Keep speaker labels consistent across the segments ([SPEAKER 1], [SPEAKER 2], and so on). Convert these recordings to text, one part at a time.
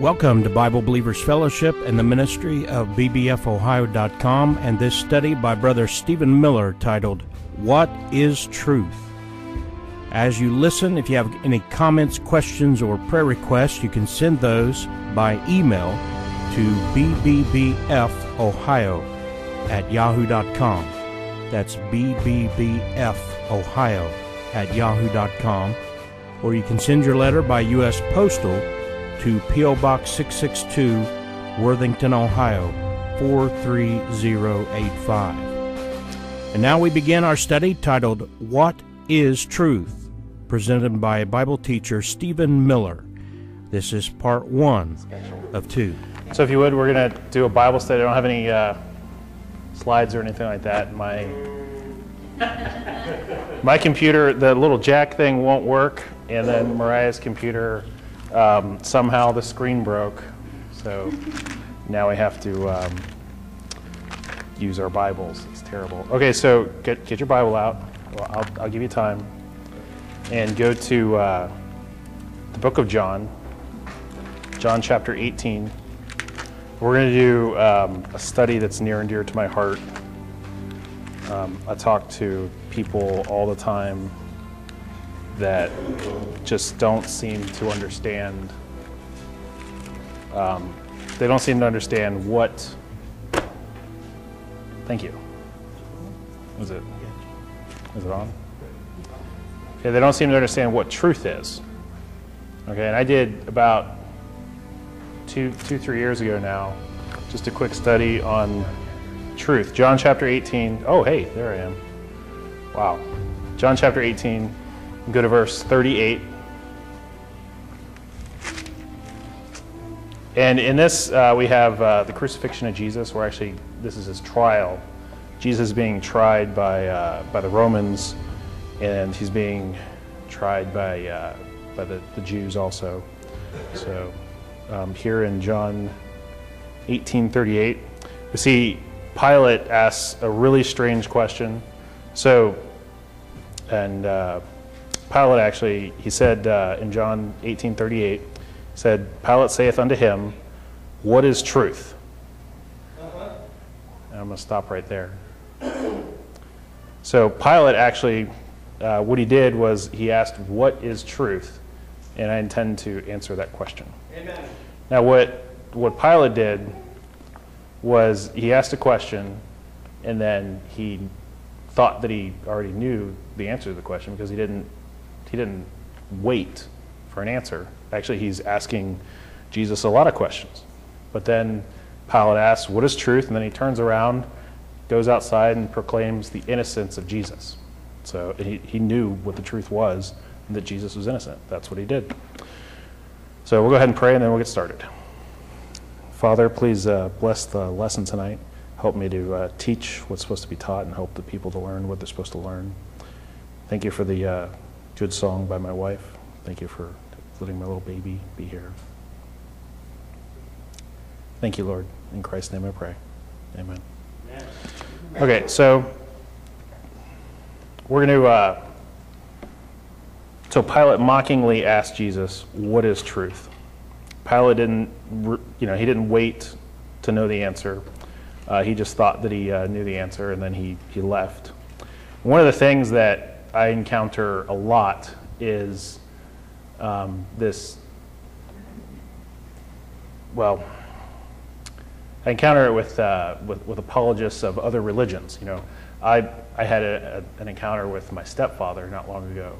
[SPEAKER 1] Welcome to Bible Believers Fellowship and the ministry of bbfohio.com and this study by Brother Steven Miller titled, What is Truth? As you listen, if you have any comments, questions, or prayer requests, you can send those by email to bbbfohio at yahoo.com. That's bbbfohio at yahoo.com. Or you can send your letter by U.S. Postal to P.O. Box 662, Worthington, Ohio 43085. And now we begin our study titled What is Truth? presented by Bible teacher Steven Miller. This is part one of two.
[SPEAKER 2] So, if you would, we're going to do a Bible study. I don't have any uh, slides or anything like that. My my computer, the little jack thing won't work, and then Mariah's computer, um, somehow the screen broke. So now we have to um, use our Bibles. It's terrible. Okay, so get get your Bible out. Well, I'll I'll give you time, and go to uh, the book of John, John chapter 18. We're going to do um, a study that's near and dear to my heart. Um, I talk to people all the time that just don't seem to understand. Um, they don't seem to understand what. Thank you. Is it? Is it on? Okay, they don't seem to understand what truth is. Okay, and I did about two, two, three years ago now, just a quick study on truth. John chapter 18. Oh, hey, there I am. Wow. John chapter 18, go to verse 38. And in this, uh, we have uh, the crucifixion of Jesus, where actually this is his trial. Jesus being tried by, uh, by the Romans, and he's being tried by, uh, by the, the Jews also. So um, here in John 18:38, we see Pilate asks a really strange question. So, and uh, Pilate actually, he said uh, in John 18:38, said, Pilate saith unto him, What is truth? Uh-huh. And I'm going to stop right there. So Pilate actually, uh, what he did was he asked, What is truth? And I intend to answer that question. Amen. Now, what, what Pilate did was he asked a question and then he thought that he already knew the answer to the question because he didn't, he didn't wait for an answer. Actually, he's asking Jesus a lot of questions. But then Pilate asks, What is truth? And then he turns around, goes outside, and proclaims the innocence of Jesus. So he, he knew what the truth was and that Jesus was innocent. That's what he did. So we'll go ahead and pray and then we'll get started. Father, please uh, bless the lesson tonight. Help me to uh, teach what's supposed to be taught and help the people to learn what they're supposed to learn. Thank you for the uh, good song by my wife. Thank you for letting my little baby be here. Thank you, Lord. In Christ's name I pray. Amen. Okay, so we're going to. Uh, so Pilate mockingly asked Jesus, What is truth? Pilate didn't, you know, he didn't wait to know the answer. Uh, he just thought that he uh, knew the answer and then he, he left. One of the things that I encounter a lot is um, this, well, I encounter it with, uh, with, with, apologists of other religions. You know, I, I had a, a, an encounter with my stepfather not long ago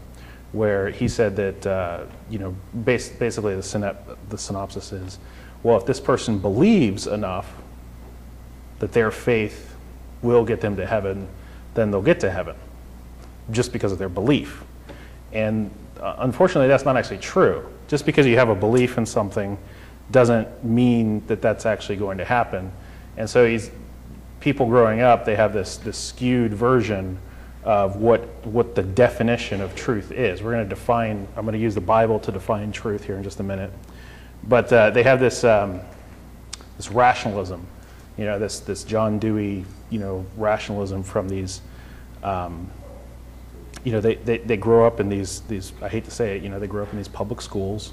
[SPEAKER 2] where he said that, uh, you know, bas- basically the, synop- the synopsis is, well, if this person believes enough that their faith will get them to heaven, then they'll get to heaven just because of their belief. And uh, unfortunately, that's not actually true. Just because you have a belief in something doesn't mean that that's actually going to happen. And so he's, people growing up, they have this, this skewed version of what, what the definition of truth is. We're going to define, I'm going to use the Bible to define truth here in just a minute. But uh, they have this, um, this rationalism, you know, this, this John Dewey, you know, rationalism from these, um, you know, they, they, they grow up in these, these, I hate to say it, you know, they grow up in these public schools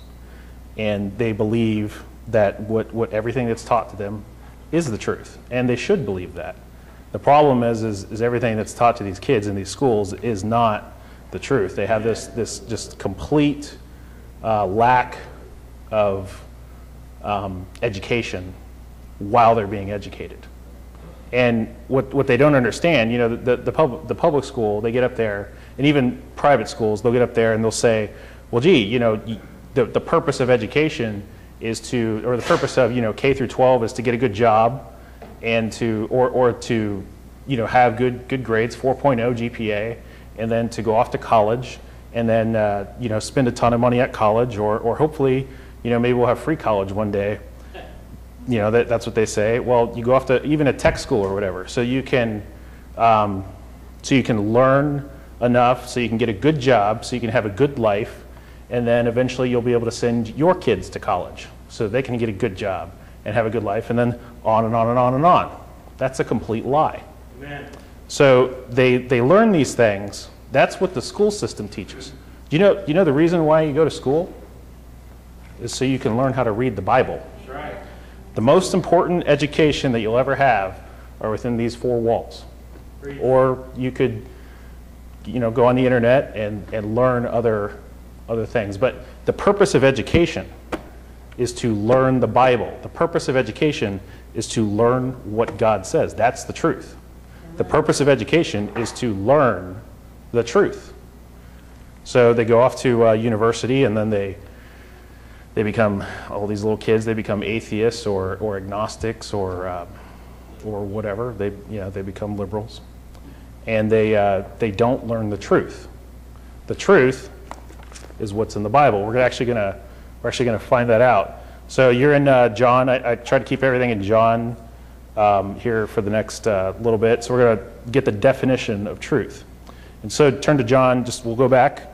[SPEAKER 2] and they believe that what, what everything that's taught to them is the truth, and they should believe that. The problem is, is, is everything that's taught to these kids in these schools is not the truth. They have this, this just complete uh, lack of um, education while they're being educated. And what, what they don't understand, you know, the, the, pub, the public school, they get up there, and even private schools, they'll get up there and they'll say, well, gee, you know, the, the purpose of education is to, or the purpose of, you know, K through 12 is to get a good job and to, or, or to, you know, have good, good grades, 4.0 GPA, and then to go off to college and then, uh, you know, spend a ton of money at college or, or hopefully, you know, maybe we'll have free college one day. You know, that, that's what they say. Well, you go off to even a tech school or whatever, so you can, um, so you can learn enough, so you can get a good job, so you can have a good life, and then eventually you'll be able to send your kids to college so they can get a good job and have a good life, and then on and on and on and on. That's a complete lie. Amen. So they, they learn these things. That's what the school system teaches. Do you know, you know the reason why you go to school? Is so you can learn how to read the Bible. That's right. The most important education that you'll ever have are within these four walls. Or you could you know, go on the internet and, and learn other, other things. But the purpose of education is to learn the Bible. The purpose of education is to learn what God says. That's the truth. The purpose of education is to learn the truth. So they go off to uh, university and then they, they become, all these little kids, they become atheists or, or agnostics or, uh, or whatever. They, you know, they become liberals. And they, uh, they don't learn the truth. The truth is what's in the Bible. We're actually going to we're actually to find that out. So you're in uh, John. I, I, try to keep everything in John um, here for the next uh, little bit. So we're going to get the definition of truth. And so turn to John. Just we'll go back.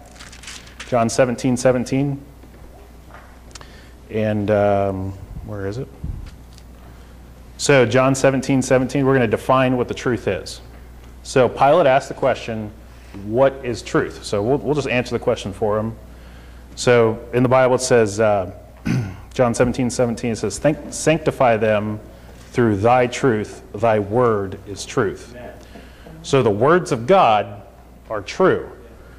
[SPEAKER 2] John 17, 17. And um, where is it? So John 17, 17. We're going to define what the truth is. So Pilate asked the question, "What is truth?" So we'll, we'll just answer the question for him. So in the Bible it says, uh, John 17, 17, it says, Sanctify them through thy truth, thy word is truth. Amen. So the words of God are true.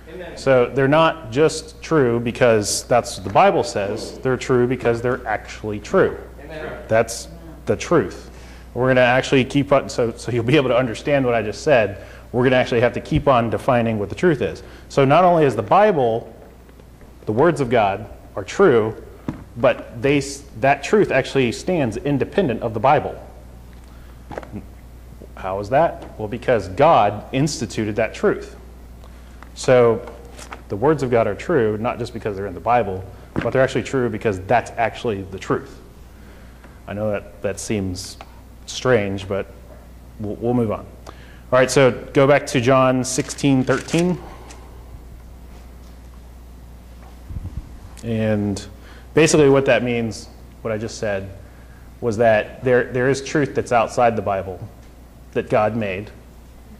[SPEAKER 2] Amen. So they're not just true because that's what the Bible says, they're true because they're actually true. Amen. That's the truth. We're going to actually keep on, so, so you'll be able to understand what I just said. We're going to actually have to keep on defining what the truth is. So not only is the Bible the words of God are true, but they, that truth actually stands independent of the Bible. How is that? Well, because God instituted that truth. So the words of God are true, not just because they're in the Bible, but they're actually true because that's actually the truth. I know that that seems strange, but we'll, we'll move on. All right, so go back to John 16, 13. And basically, what that means, what I just said, was that there, there is truth that's outside the Bible that God made.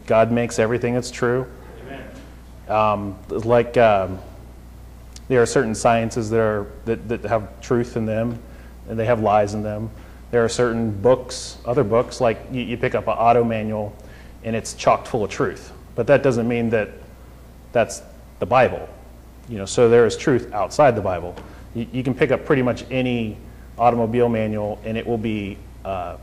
[SPEAKER 2] God makes everything that's true. Um, like um, there are certain sciences that, are, that, that have truth in them, and they have lies in them. There are certain books, other books, like you, you pick up an auto manual, and it's chocked full of truth. But that doesn't mean that that's the Bible. You know, so there is truth outside the Bible. You, you can pick up pretty much any automobile manual and it will be uh,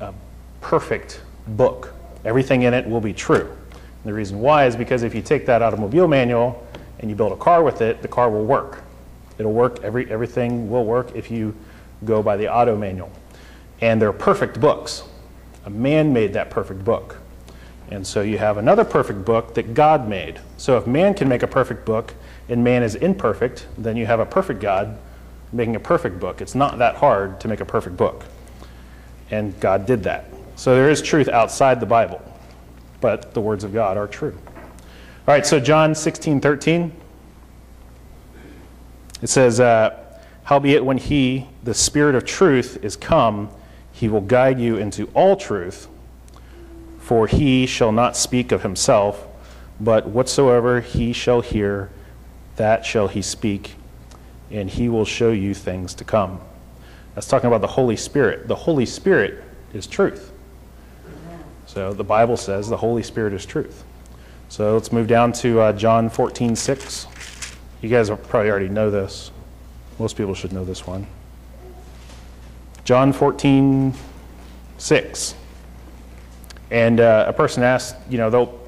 [SPEAKER 2] a perfect book. Everything in it will be true. And the reason why is because if you take that automobile manual and you build a car with it, the car will work. It'll work, every, everything will work if you go by the auto manual. And they're perfect books. A man made that perfect book. And so you have another perfect book that God made. So if man can make a perfect book, and man is imperfect, then you have a perfect God making a perfect book. It's not that hard to make a perfect book. And God did that. So there is truth outside the Bible, but the words of God are true. All right, so John 16, 13. It says, uh, Howbeit, when he, the Spirit of truth, is come, he will guide you into all truth, for he shall not speak of himself, but whatsoever he shall hear, that shall he speak, and he will show you things to come. That's talking about the Holy Spirit. The Holy Spirit is truth. So the Bible says the Holy Spirit is truth. So let's move down to uh, John 14, 6. You guys probably already know this. Most people should know this one. John 14, 6. And uh, a person asked, you know,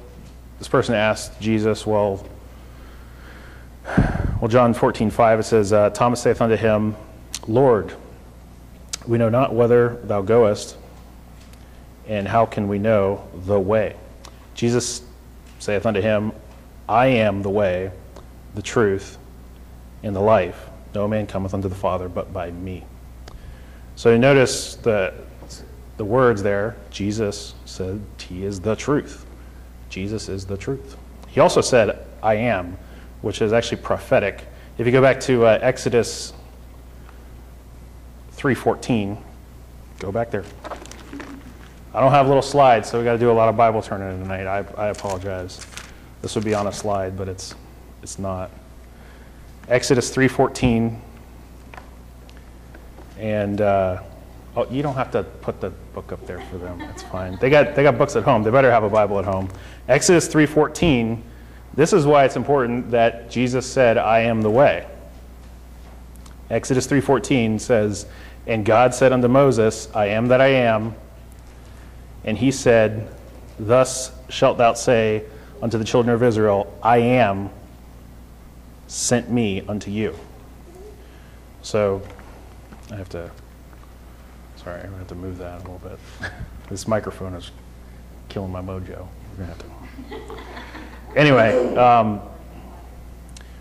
[SPEAKER 2] this person asked Jesus, well, well, John 14, 5, it says, uh, Thomas saith unto him, Lord, we know not whether thou goest, and how can we know the way? Jesus saith unto him, I am the way, the truth, and the life. No man cometh unto the Father but by me. So you notice the, the words there. Jesus said he is the truth. Jesus is the truth. He also said, I am, which is actually prophetic. If you go back to uh, Exodus 3.14, go back there. I don't have a little slides, so we got to do a lot of Bible turning tonight. I, I apologize. This would be on a slide, but it's, it's not. Exodus 3.14, and uh, oh, you don't have to put the book up there for them. That's fine. They got, they got books at home. They better have a Bible at home. Exodus 3.14, this is why it's important that Jesus said, I am the way. Exodus 3.14 says, And God said unto Moses, I am that I am. And he said, Thus shalt thou say unto the children of Israel, I am sent me unto you. So I have to, sorry, I'm to have to move that a little bit. this microphone is killing my mojo. We're to have to. Anyway, um,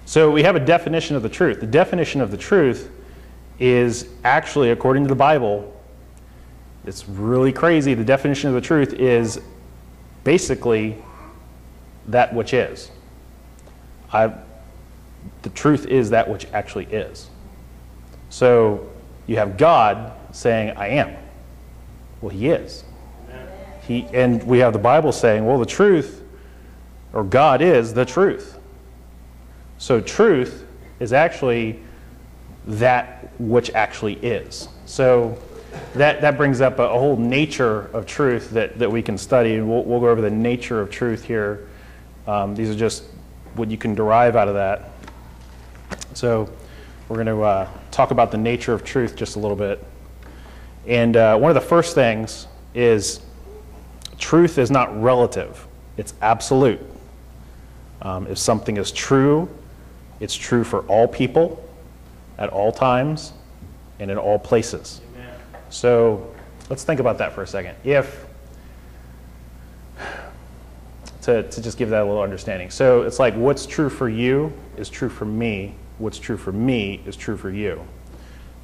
[SPEAKER 2] so we have a definition of the truth. The definition of the truth is actually, according to the Bible, it's really crazy. The definition of the truth is basically that which is. I, the truth is that which actually is. So you have God saying, I am. Well, He is. He, and we have the Bible saying, well, the truth, or God is the truth. So truth is actually that which actually is. So that, that brings up a, a, whole nature of truth that, that we can study, and we'll, we'll go over the nature of truth here. Um, these are just what you can derive out of that. So we're going to uh, talk about the nature of truth just a little bit. And uh, one of the first things is truth is not relative, it's absolute. Um, if something is true, it's true for all people, at all times, and in all places. Amen. So let's think about that for a second. If, to, to just give that a little understanding. So it's like what's true for you is true for me, what's true for me is true for you.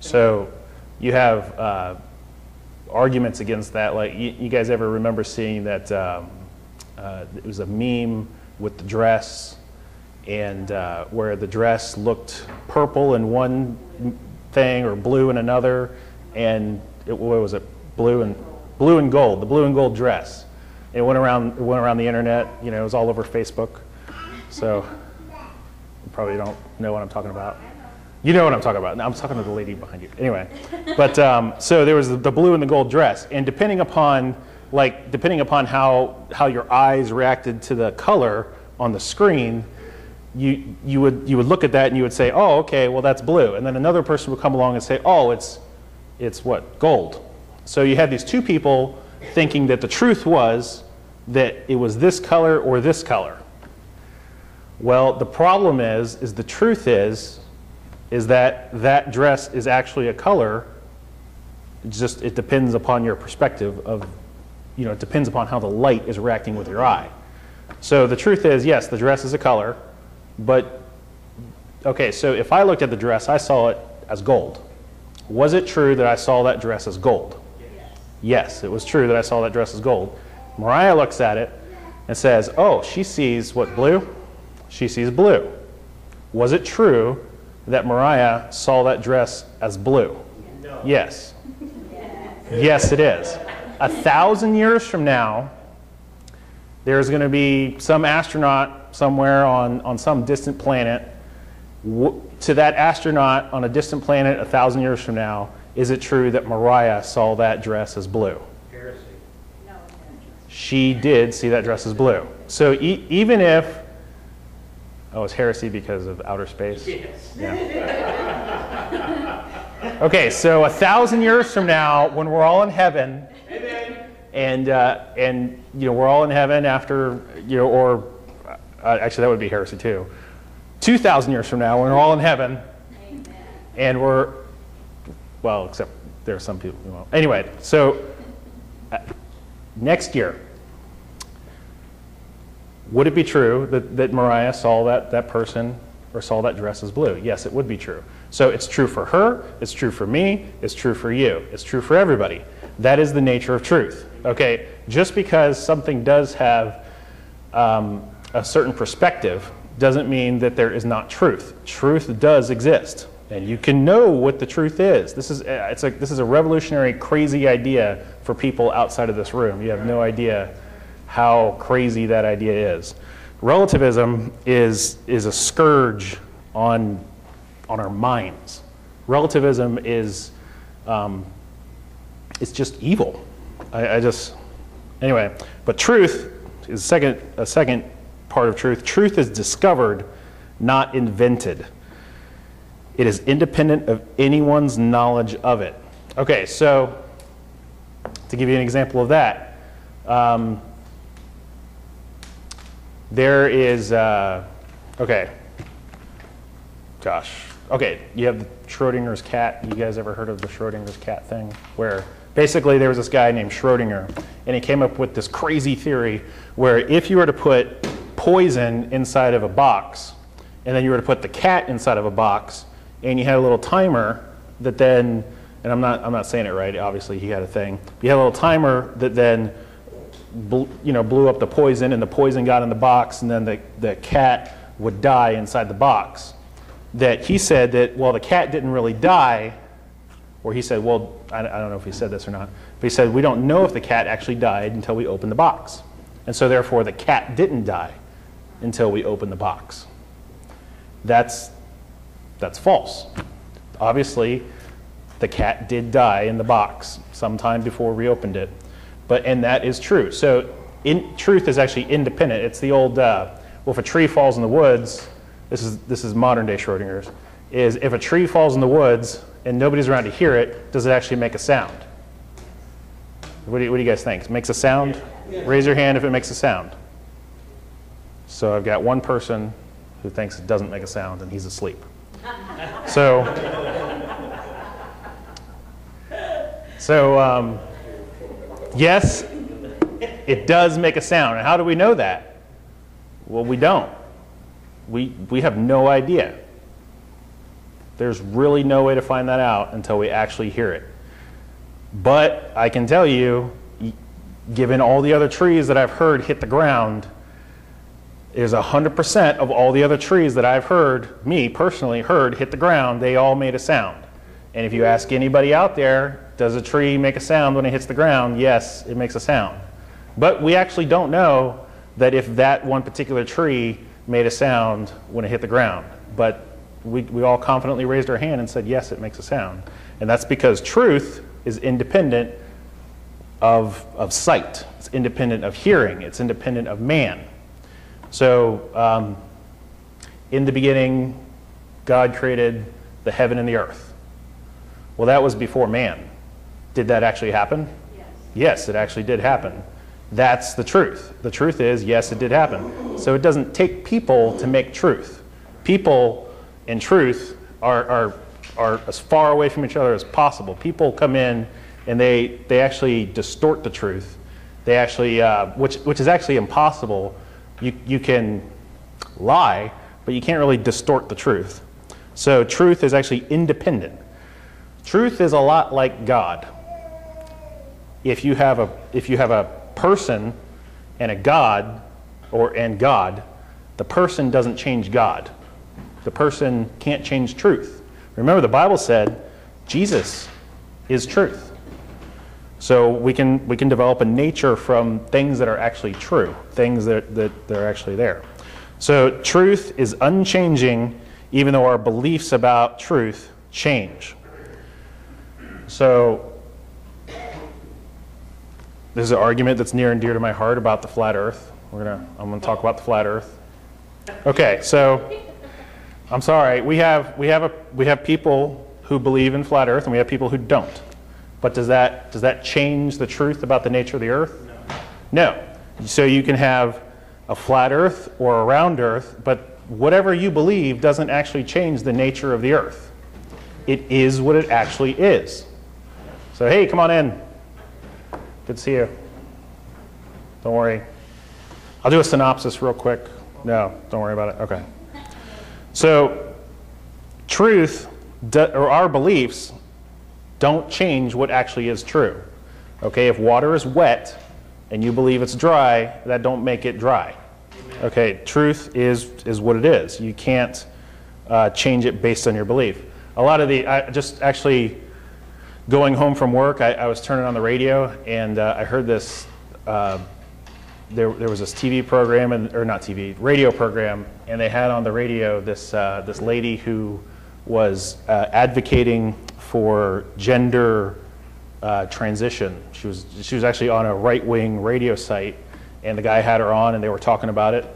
[SPEAKER 2] So you have uh, arguments against that. Like, you, you, guys ever remember seeing that um, uh, it was a meme with the dress, and uh, where the dress looked purple in one thing or blue in another, and it, what was it? Blue and blue and gold. The blue and gold dress. It went around. It went around the internet. You know, it was all over Facebook. So probably don't know what I'm talking about. You know what I'm talking about. I'm talking to the lady behind you. Anyway, but um, so there was the blue and the gold dress, and depending upon like depending upon how how your eyes reacted to the color on the screen, you you would you would look at that and you would say, oh, okay, well that's blue, and then another person would come along and say, oh, it's it's what gold. So you had these two people thinking that the truth was that it was this color or this color. Well, the problem is, is the truth is, is that that dress is actually a color. It just it depends upon your perspective of, you know, it depends upon how the light is reacting with your eye. So the truth is, yes, the dress is a color, but okay. So if I looked at the dress, I saw it as gold. Was it true that I saw that dress as gold? Yes, yes it was true that I saw that dress as gold. Mariah looks at it and says, "Oh, she sees what blue." She sees blue. Was it true that Mariah saw that dress as blue? No. Yes. Yes, it is. A thousand years from now, there's going to be some astronaut somewhere on, on some distant planet. to that astronaut on a distant planet a thousand years from now, is it true that Mariah saw that dress as blue?
[SPEAKER 3] Heresy.
[SPEAKER 2] She did see that dress as blue. So e- even if, oh, it's heresy because of outer space?
[SPEAKER 3] Yes. Yeah.
[SPEAKER 2] Okay, so a thousand years from now, when we're all in heaven,
[SPEAKER 3] Amen.
[SPEAKER 2] and uh, and you know we're all in heaven after you know, or uh, actually that would be heresy too. Two thousand years from now, when we're all in heaven, Amen. and we're well, except there are some people who won't. Anyway, so uh, next year, would it be true that, that Mariah saw that, that person or saw that dress as blue? Yes, it would be true. So it's true for her, it's true for me, it's true for you, it's true for everybody. That is the nature of truth. Okay, just because something does have um, a certain perspective doesn't mean that there is not truth. Truth does exist, and you can know what the truth is. This is uh, it's a, this is a revolutionary, crazy idea for people outside of this room. You have no idea how crazy that idea is. Relativism is is a scourge on on our minds. Relativism is um, it's just evil. I, I just anyway. But truth is second a second part of truth. Truth is discovered, not invented. It is independent of anyone's knowledge of it. Okay, so to give you an example of that, um, there is uh, okay. Gosh, okay. You have the Schrodinger's cat. You guys ever heard of the Schrodinger's cat thing? Where basically there was this guy named Schrodinger, and he came up with this crazy theory where if you were to put poison inside of a box, and then you were to put the cat inside of a box, and you had a little timer that then, and I'm not, I'm not saying it right, obviously he had a thing. You had a little timer that then, you know, blew up the poison, and the poison got in the box, and then the, the cat would die inside the box. That he said that, well, the cat didn't really die, or he said, well, I, I don't know if he said this or not, but he said, we don't know if the cat actually died until we open the box. And so therefore the cat didn't die until we open the box. That's, that's false. Obviously, the cat did die in the box sometime before we opened it. But, and that is true. So in, truth is actually independent. It's the old, uh, well, if a tree falls in the woods, this is, this is modern day Schrodinger's, is if a tree falls in the woods and nobody's around to hear it, does it actually make a sound? What do you, what do you guys think? It makes a sound? Raise your hand if it makes a sound. So I've got one person who thinks it doesn't make a sound and he's asleep. So, so um, yes, it does make a sound. And how do we know that? Well, we don't. We, we have no idea. There's really no way to find that out until we actually hear it. But I can tell you, given all the other trees that I've heard hit the ground, is 100% of all the other trees that I've heard, me personally, heard hit the ground, they all made a sound. And if you ask anybody out there, does a tree make a sound when it hits the ground? Yes, it makes a sound. But we actually don't know that if that one particular tree made a sound when it hit the ground. But we, we all confidently raised our hand and said, yes, it makes a sound. And that's because truth is independent of, of sight, it's independent of hearing, it's independent of man. So, um, in the beginning, God created the heaven and the earth. Well, that was before man. Did that actually happen?
[SPEAKER 4] Yes.
[SPEAKER 2] Yes, it actually did happen. That's the truth. The truth is, yes, it did happen. So it doesn't take people to make truth. People and truth are, are, are as far away from each other as possible. People come in and they, they actually distort the truth. They actually, uh, which, which is actually impossible. You, you can lie, but you can't really distort the truth. So truth is actually independent. Truth is a lot like God if you have a if you have a person and a god or and god the person doesn't change god. The person can't change truth. Remember the bible said jesus is truth. So we can we can develop a nature from things that are actually true things that, that, that are actually there. So truth is unchanging even though our beliefs about truth change. So, there's an argument that's near and dear to my heart about the flat Earth. We're gonna, I'm gonna talk about the flat Earth. Okay, so I'm sorry. We have we have a we have people who believe in flat Earth, and we have people who don't. But does that does that change the truth about the nature of the Earth? No. No. So you can have a flat Earth or a round Earth, but whatever you believe doesn't actually change the nature of the Earth. It is what it actually is. So hey, come on in. Good to see you. Don't worry. I'll do a synopsis real quick. No, don't worry about it. Okay. So, truth or our beliefs don't change what actually is true. Okay, if water is wet and you believe it's dry, that don't make it dry. Okay, truth is is what it is. You can't uh, change it based on your belief. A lot of the, I just actually going home from work, I, I was turning on the radio and uh, I heard this. Uh, there, there was this TV program, and, or not TV, radio program, and they had on the radio this, uh, this lady who was uh, advocating for gender uh, transition. She was, she was actually on a right wing radio site, and the guy had her on, and they were talking about it.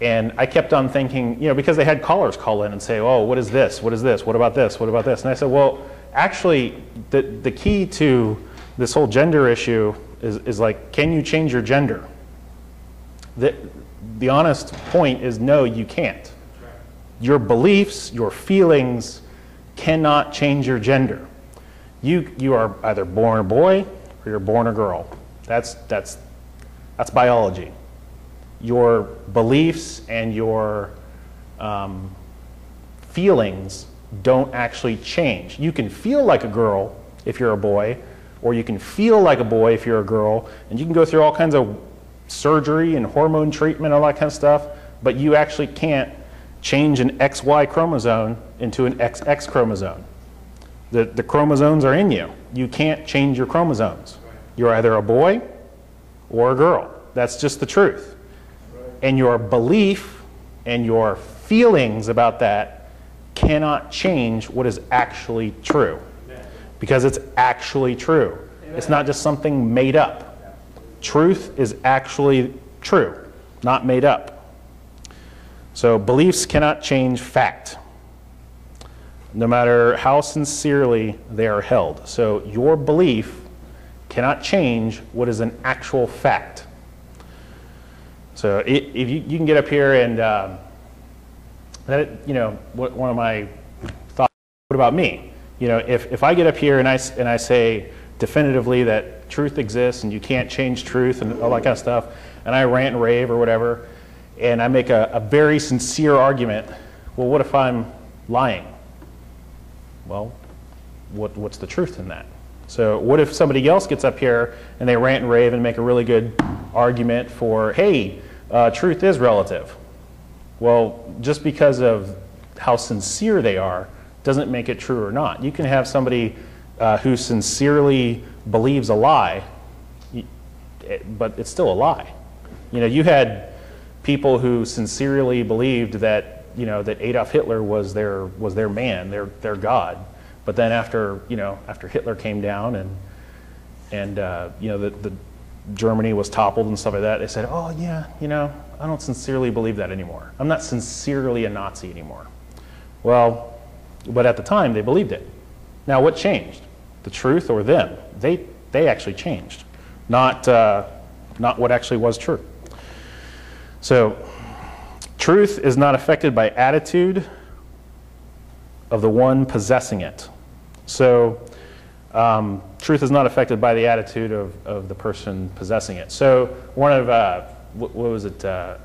[SPEAKER 2] And I kept on thinking, you know, because they had callers call in and say, oh, what is this? What is this? What about this? What about this? And I said, well, actually, the, the key to this whole gender issue is, is like, can you change your gender? The, the honest point is no, you can't. Your beliefs, your feelings cannot change your gender. You, you are either born a boy or you're born a girl. That's, that's, that's biology. Your beliefs and your um, feelings don't actually change. You can feel like a girl if you're a boy, or you can feel like a boy if you're a girl, and you can go through all kinds of surgery and hormone treatment, all that kind of stuff, but you actually can't change an XY chromosome into an XX chromosome. The, the chromosomes are in you. You can't change your chromosomes. You're either a boy or a girl. That's just the truth. And your belief and your feelings about that cannot change what is actually true. Because it's actually true. It's not just something made up. Truth is actually true, not made up. So beliefs cannot change fact, no matter how sincerely they are held. So your belief cannot change what is an actual fact. So if you, you can get up here and, um, that, you know, one of my thoughts, what about me? You know, if, if I get up here and I, and I say definitively that truth exists and you can't change truth and all that kind of stuff, and I rant and rave or whatever, and I make a, a very sincere argument, well, what if I'm lying? Well, what, what's the truth in that? So, what if somebody else gets up here and they rant and rave and make a really good argument for, hey, uh, truth is relative? Well, just because of how sincere they are doesn't make it true or not. You can have somebody uh, who sincerely believes a lie, but it's still a lie. You know, you had people who sincerely believed that you know that Adolf Hitler was their was their man, their their god. But then after you know after Hitler came down and and uh, you know the, the Germany was toppled and stuff like that, they said, oh yeah, you know I don't sincerely believe that anymore. I'm not sincerely a Nazi anymore. Well, but at the time they believed it. Now what changed? The truth or them? they, they actually changed, not, uh, not what actually was true. So, truth is not affected by attitude of the one possessing it. So, um, truth is not affected by the attitude of, of the person possessing it. So, one of, uh, what, was it, uh,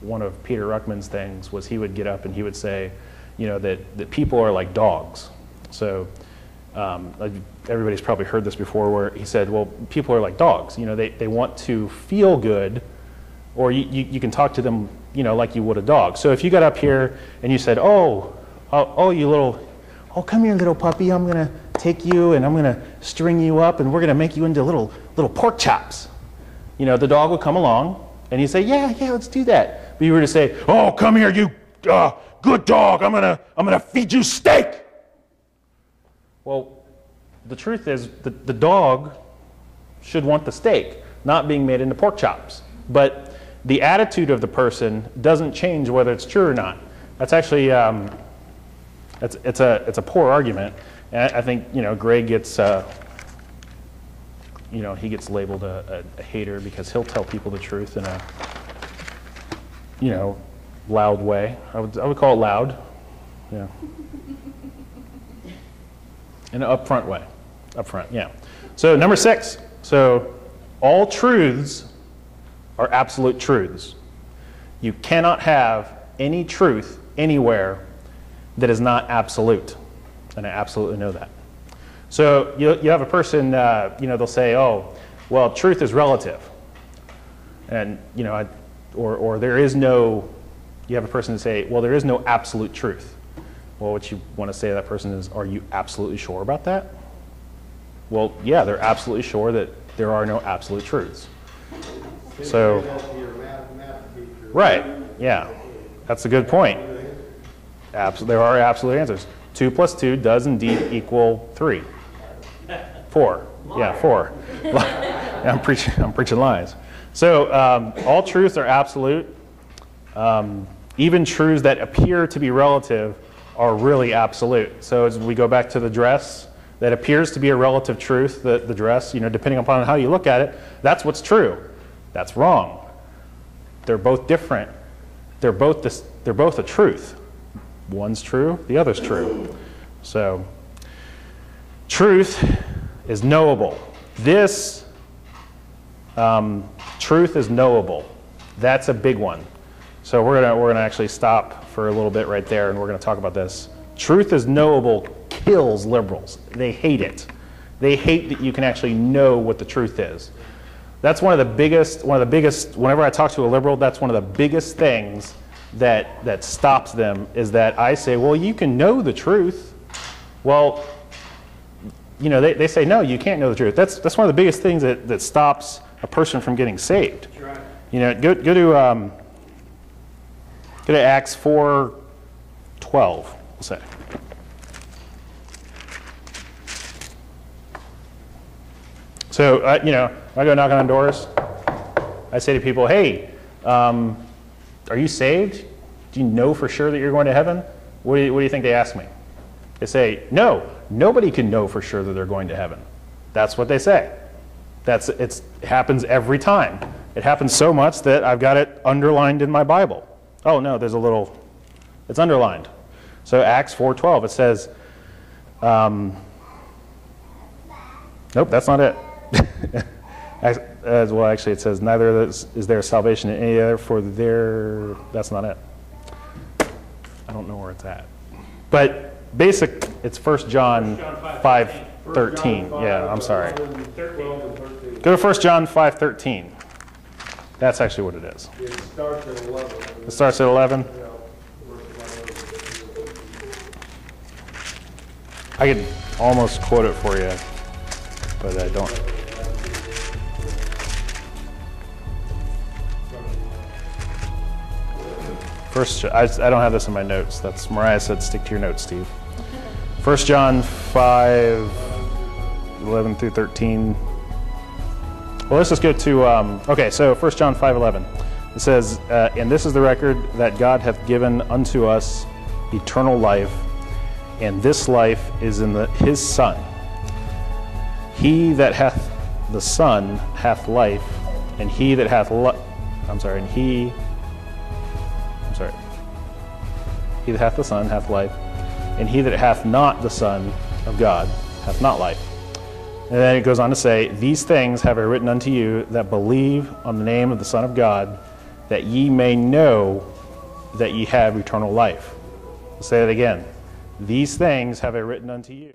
[SPEAKER 2] one of Peter Ruckman's things was he would get up and he would say, you know, that, that people are like dogs. So, um, everybody's probably heard this before where he said, well, people are like dogs. You know, they, they want to feel good, or you, you, you, can talk to them, you know, like you would a dog. So if you got up here and you said, oh, oh, oh you little, oh, come here, little puppy, I'm going to take you and I'm going to string you up and we're going to make you into little, little pork chops. You know, the dog would come along and he'd say, yeah, yeah, let's do that. But you were to say, oh, come here, you uh, good dog, I'm going to I'm going to feed you steak. Well, the truth is the, the dog should want the steak, not being made into pork chops. But the attitude of the person doesn't change whether it's true or not. That's actually um, it's, it's, a, it's a poor argument. And I, think you know Greg gets uh, you know he gets labeled a, a, a hater because he'll tell people the truth in a you know loud way. I would, I would call it loud. Yeah. In an upfront way. Upfront, yeah. So, number six. So, all truths are absolute truths. You cannot have any truth anywhere that is not absolute. And I absolutely know that. So, you, you have a person, uh, you know, they'll say, oh, well, truth is relative. And, you know, I, or, or there is no you have a person to say, well, there is no absolute truth. Well, what you want to say to that person is, are you absolutely sure about that? Well, yeah, they're absolutely sure that there are no absolute truths. So, right, yeah, that's a good point. There are absolute answers. Two plus two does indeed equal three. Four. Yeah, four. I'm preaching. I'm preaching lies. So um, all truths are absolute. Um, even truths that appear to be relative are really absolute. So as we go back to the dress, that appears to be a relative truth, the, the dress, you know, depending upon how you look at it, that's what's true. That's wrong. They're both different. They're both, this, they're both a truth. One's true, the other's true. So, truth is knowable. This um, truth is knowable. That's a big one. So we're gonna we're gonna actually stop for a little bit right there, and we're gonna talk about this. Truth is knowable kills liberals. They hate it. They hate that you can actually know what the truth is. That's one of the biggest one of the biggest. Whenever I talk to a liberal, that's one of the biggest things that that stops them is that I say, well, you can know the truth. Well, you know, they, they say, no, you can't know the truth. That's, that's one of the biggest things that, that stops a person from getting saved. Right. You know, go, go to um, Go to Acts 4 12, we'll say. So, uh, you know, I go knocking on doors. I say to people, hey, um, are you saved? Do you know for sure that you're going to heaven? What do, you, what do you think they ask me? They say, no, nobody can know for sure that they're going to heaven. That's what they say. That's, it happens every time. It happens so much that I've got it underlined in my Bible. Oh no, there's a little, it's underlined. So Acts 4.12, it says, um, nope, that's not it. As well, actually, it says, neither is there salvation in any other, for there, that's not it. I don't know where it's at. But basic, it's 1 John 5, 13. Yeah, I'm sorry. Go to 1 John 5, 13. That's actually what it is.
[SPEAKER 3] It starts at 11.
[SPEAKER 2] It starts at 11. I could almost quote it for you, but I don't. First, I, I don't have this in my notes. That's Mariah said, stick to your notes, Steve. First John 5, 11 through 13. Well, let's just go to, um, okay, so 1 John 5 11. It says, uh, And this is the record that God hath given unto us eternal life, and this life is in the, his Son. He that hath the Son hath life, and he that hath, I'm sorry, and he, he that hath the Son hath life, and he that hath not the Son of God hath not life. And then it goes on to say, These things have I written unto you that believe on the name of the Son of God, that ye may know that ye have eternal life. I'll say it again. These things have I written unto you.